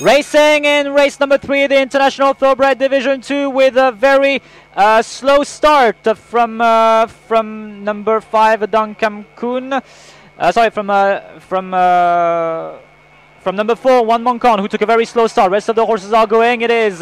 Racing in race number three, the International Thoroughbred Division 2 with a very uh, slow start from uh, from number five, Duncan Kuhn. Uh, sorry, from uh, from uh, from number four, One Moncon, who took a very slow start. Rest of the horses are going. It is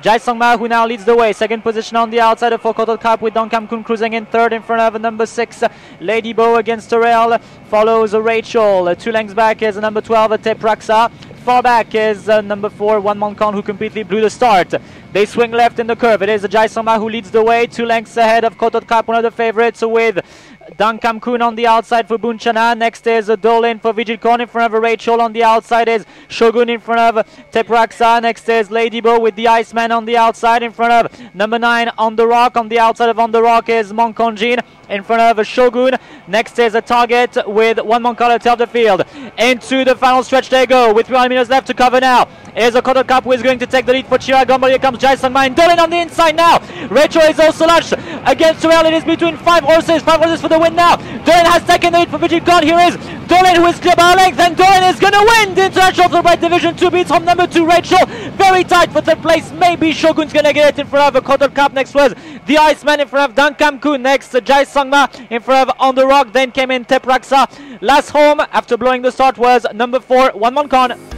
Jai Sangma who now leads the way. Second position on the outside of Fokotot Cup with Don Kun cruising in third in front of number six, Lady Bo against Terrell. Follows Rachel. Two lengths back is number 12, Tepraxa. Far back is uh, number four, One Moncon, who completely blew the start. They swing left in the curve. It is Jai Sangma who leads the way. Two lengths ahead of Kotot Cup, one of the favorites with Dankam Kun on the outside for Bunchana. Next is Dolin for Vigil Korn in front of Rachel. On the outside is Shogun in front of Tepraxa. Next is Ladybo with the Iceman on the outside in front of number 9 on the rock. On the outside of On the Rock is Monkonjin in front of Shogun. Next is a target with one Moncala to the field. Into the final stretch they go with 300 meters left to cover now. Is a Koto Cup who is going to take the lead for Chiragon, but here comes Sangma and Dolin on the inside now. Rachel is also launched against Terrell. It is between five horses, five horses for the win now. Dolin has taken the lead for Vigicon. Here is Dolin who is clear by length, and Dolin is going to win the International Division 2 beats from number 2 Rachel. Very tight for third place. Maybe Shogun's going to get it in front of a Koto Cup. Next was the Iceman in front of Dan Kamku. Next, Jai Sangma in front of On the Rock. Then came in Tepraxa. Last home after blowing the start was number 4, One Moncon.